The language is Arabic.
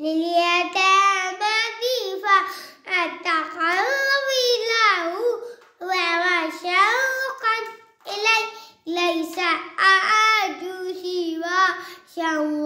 لليتامى كيف أتقرب إليه ومشوقا إلي ليس أعاد سوى شوقا